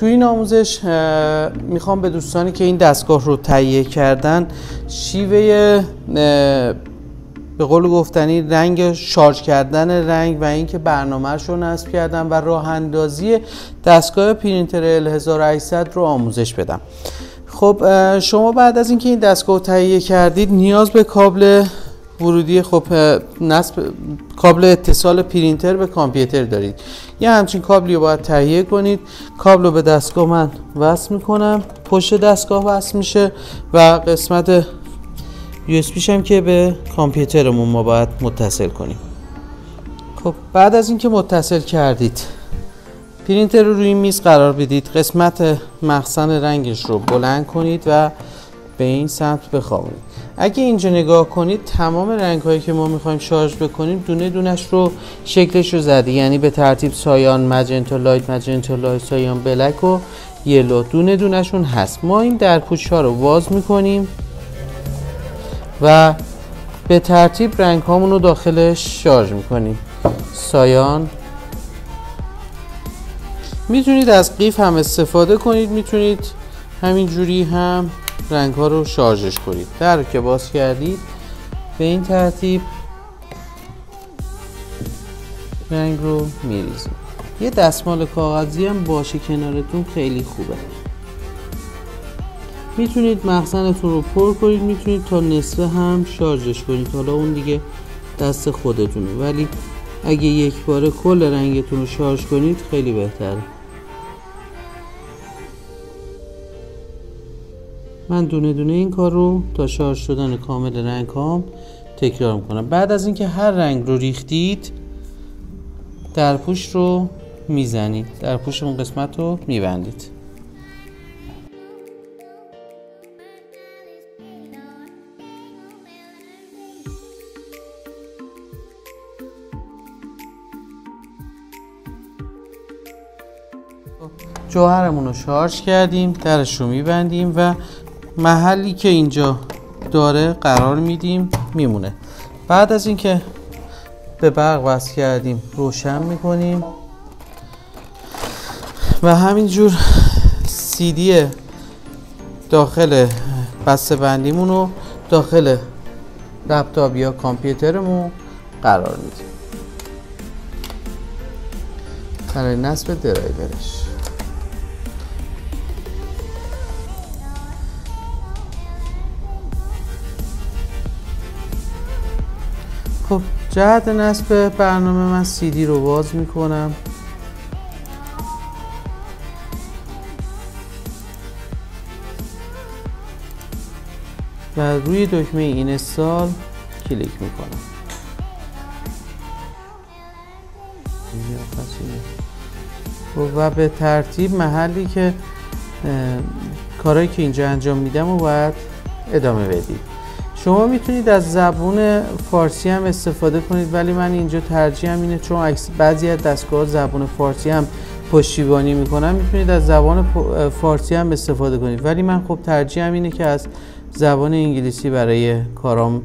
تو این آموزش می‌خوام به دوستانی که این دستگاه رو تهیه کردن شیوه به قول گفتنی رنگ شارژ کردن رنگ و اینکه برنامهش رو نصب کردم و راه اندازی دستگاه پرینتر 1800 رو آموزش بدم. خب شما بعد از اینکه این دستگاه تهیه کردید نیاز به کابل ورودی خب نصب کابل اتصال پرینتر به کامپیوتر دارید. یه همچین کابلی رو باید تهیه کنید. کابل رو به دستگاه من وصل می‌کنم. پشت دستگاه وصل میشه و قسمت یو هم که به کامپیوترمون ما باید متصل کنیم. خب بعد از اینکه متصل کردید پرینتر رو روی میز قرار بدید. قسمت مخزن رنگش رو بلند کنید و به این سمت بخوابونید. اگه اینجا نگاه کنید تمام رنگ هایی که ما می‌خوایم شارژ بکنیم دونه دونش رو شکلش رو زدی یعنی به ترتیب cyan magenta light magenta light cyan black و yellow. دونه دونشون هست. ما این درپوش ها رو واز می‌کنیم و به ترتیب رنگ هامون رو داخلش شارژ می‌کنیم. cyan. می‌تونید از قیف هم استفاده کنید. می‌تونید همین جوری هم رنگ ها رو شارژش کنید. در که باز کردید به این ترتیب رنگ رو میریزید. یه دستمال کاغذی هم باشه کنارتون خیلی خوبه. می‌تونید مخزنتون رو پر کنید می‌تونید تا نصفه هم شارژش کنید. حالا اون دیگه دست خودتونه. ولی اگه یک بار کل رنگتون رو شارژ کنید خیلی بهتره. من دونه دونه این کار رو تا شارژ شدن کامل رنگ هام تکرار می‌کنم. بعد از اینکه هر رنگ رو ریختید در پوش رو می‌زنید. در پوش اون قسمت رو میبندید. جوهرمون رو شارژ کردیم درش رو میبندیم و محلی که اینجا داره قرار میدیم میمونه. بعد از اینکه به برق وصل کردیم روشن می‌کنیم و همینجور سیدی داخل بسته بندیمون رو داخل لپتاپ یا کامپیوترمون قرار میدیم. برای نصب درایورش. خب جهت نصب برنامه من سی دی رو باز می‌کنم. و روی دکمه این سال کلیک می‌کنم. و به ترتیب محلی که کارهایی که اینجا انجام میدم و باید ادامه بدید شما می‌تونید از زبون فارسی هم استفاده کنید ولی من اینجا ترجیحم اینه چون بعضی از دستگاه زبون فارسی هم پشتیبانی می‌کنن می‌تونید از زبان فارسی هم استفاده کنید. ولی من خب ترجیحم اینه که از زبان انگلیسی برای کارام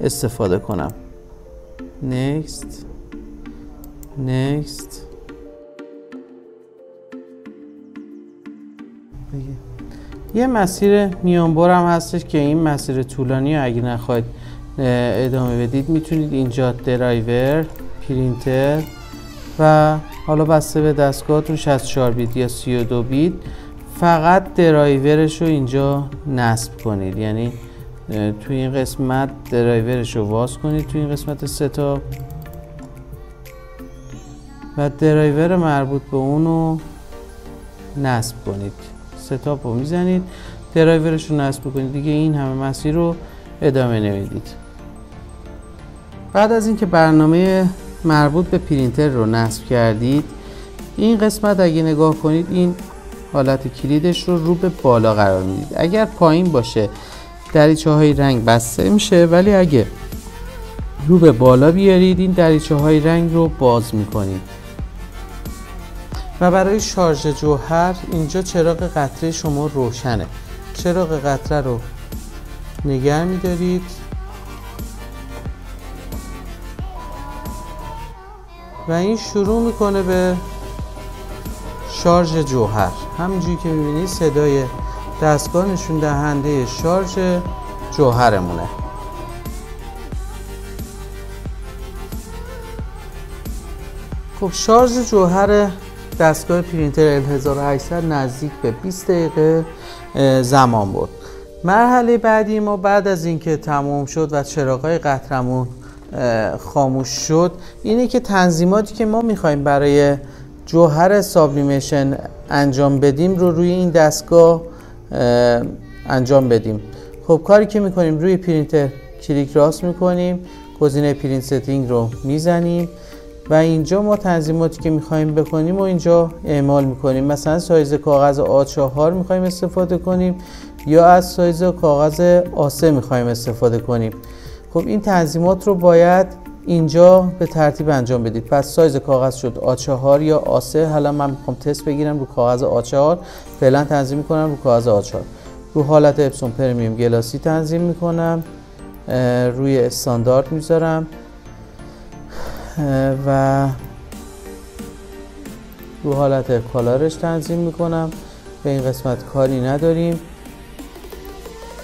استفاده کنم. Next. Next. یه مسیر میانبر هم هستش که این مسیر طولانی اگه نخواید ادامه بدید می‌تونید اینجا درایور پرینتر و حالا بسته به دستگاهتون 64 بیت یا 32 بیت فقط درایورش رو اینجا نصب کنید. یعنی توی این قسمت درایورش رو واز کنید توی این قسمت setup و درایور مربوط به اونو نصب کنید. setup رو می‌زنید. درایورش رو نصب کنید دیگه این همه مسیر رو ادامه نمی‌دید. بعد از اینکه برنامه مربوط به پرینتر رو نصب کردید این قسمت اگه نگاه کنید این حالت کلیدش رو رو به بالا قرار می‌دید. اگر پایین باشه دریچه های رنگ بسته میشه ولی اگه رو به بالا بیارید این دریچه های رنگ رو باز می‌کنید. و برای شارژ جوهر اینجا چراغ قطره شما روشنه. چراغ قطره رو نگه میدارید. و این شروع می‌کنه به شارژ جوهر. همینجوری که می‌بینید صدای دستگاه نشون دهنده شارژ جوهرمونه. خب شارژ جوهر دستگاه پرینتر L1800 نزدیک به 20 دقیقه زمان بود مرحله بعدی ما بعد از اینکه تمام شد و چراغای قطرمون خاموش شد اینه که تنظیماتی که ما می‌خوایم برای جوهر sublimation انجام بدیم رو روی این دستگاه انجام بدیم. خب کاری که می‌کنیم روی پرینتر کلیک راست می‌کنیم گزینه print setting رو می‌زنیم. و اینجا ما تنظیماتی که می‌خوایم بکنیم و اینجا اعمال می‌کنیم. مثلا سایز کاغذ A4 می‌خوایم استفاده کنیم یا از سایز کاغذ A3 می‌خوایم استفاده کنیم. خب این تنظیمات رو باید اینجا به ترتیب انجام بدید. پس سایز کاغذ شد A4 یا A3 حالا من می‌خوام تست بگیرم رو کاغذ A4 فعلا تنظیم می‌کنم رو کاغذ A4 رو حالت اپسون پرمیوم گلاسی تنظیم می‌کنم. روی استاندارد می‌ذارم. و رو حالت کالارش تنظیم می‌کنم. به این قسمت کاری نداریم.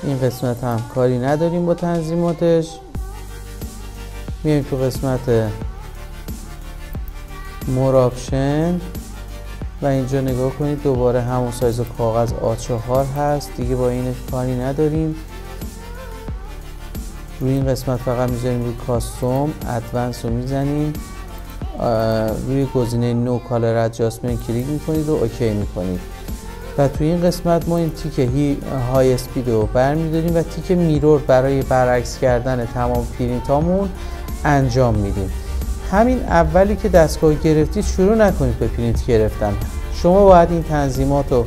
این قسمت هم کاری نداریم با تنظیماتش. میایم تو قسمت more option. و اینجا نگاه کنید دوباره همون سایز کاغذ A4 هست. دیگه با این کاری نداریم. روی این قسمت فقط می‌ذاریم روی custom advance رو می‌زنیم. روی گزینه no color adjustment کلیک می‌کنید و OK می‌کنید. و توی این قسمت ما این تیک های speed رو برمیداریم و تیک mirror برای برعکس کردن تمام پرینت هامون انجام میدیم. همین اولی که دستگاه گرفتید شروع نکنید به پرینت گرفتن. شما باید این تنظیمات رو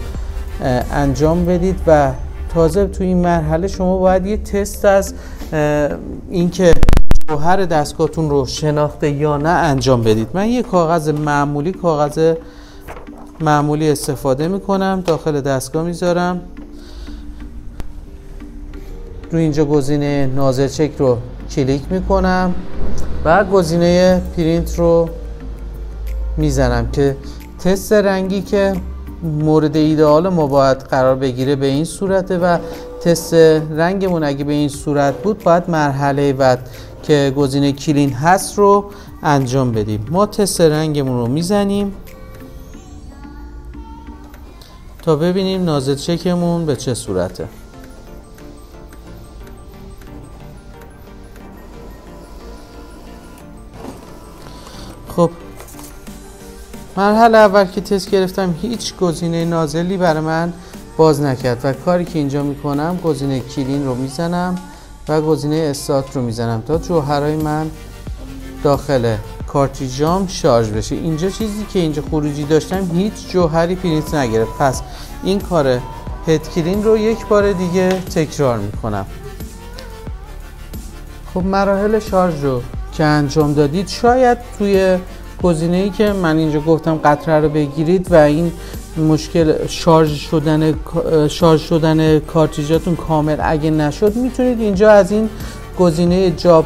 انجام بدید و تازه توی این مرحله شما باید یه تست از اینکه جوهر دستگاهتون رو شناخته یا نه انجام بدید. من یه کاغذ معمولی کاغذ معمولی استفاده می‌کنم داخل دستگاه می‌ذارم. رو اینجا گزینه nozzle check رو کلیک می‌کنم و گزینه پرینت رو می‌زنم که تست رنگی که مورد ایدئال ما باید قرار بگیره به این صورته و تست رنگمون اگه به این صورت بود باید مرحله بعد که گزینه clean هست رو انجام بدیم. ما تست رنگمون رو می‌زنیم تا ببینیم نازل چکمون به چه صورته. خب مرحله اول که تست گرفتم هیچ گزینه نازلی برای من باز نکرد و کاری که اینجا می‌کنم گزینه کلین رو می‌زنم و گزینه استارت رو می‌زنم تا جوهرای من داخل کارتریجام شارژ بشه. اینجا چیزی که اینجا خروجی داشتم هیچ جوهری پرینت نگرفت. پس این کار head clean رو یک بار دیگه تکرار می‌کنم. خب مراحل شارژ رو که انجام دادید شاید توی گزینه ای که من اینجا گفتم قطره رو بگیرید و این مشکل شارژ شدن شارژ شدن کارتریجاتون کامل اگه نشد می‌تونید اینجا از این گزینه جاب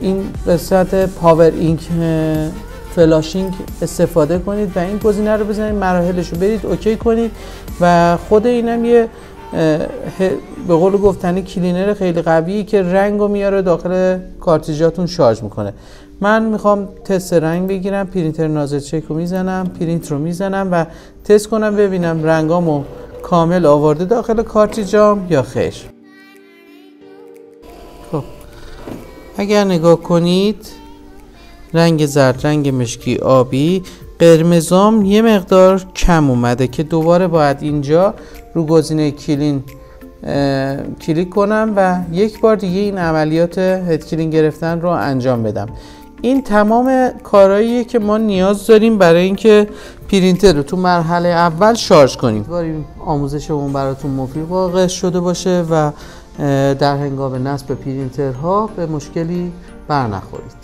این قسمت Power Ink Flushing استفاده کنید و این گزینه رو بزنید مراحلش رو برید OK کنید و خود اینم یه به قول گفتنی cleaner خیلی قویی که رنگ رو میاره داخل کارتریجاتون شارژ می‌کنه. من می‌خوام تست رنگ بگیرم پرینتر nozzle check رو می‌زنم پرینت رو می‌زنم و تست کنم ببینم رنگامو کامل آورده داخل کارتیجام یا خیر. خب اگر نگاه کنید رنگ زرد رنگ مشکی آبی قرمزام یه مقدار کم اومده که دوباره باید اینجا رو گزینه کلین کلیک کنم و یک بار دیگه این عملیات هد کلین گرفتن رو انجام بدم. این تمام کارهاییه که ما نیاز داریم برای اینکه پرینتر رو تو مرحله اول شارژ کنیم. آموزشمون براتون مفید واقع شده باشه و در هنگام نصب پرینترها به مشکلی برنخورید.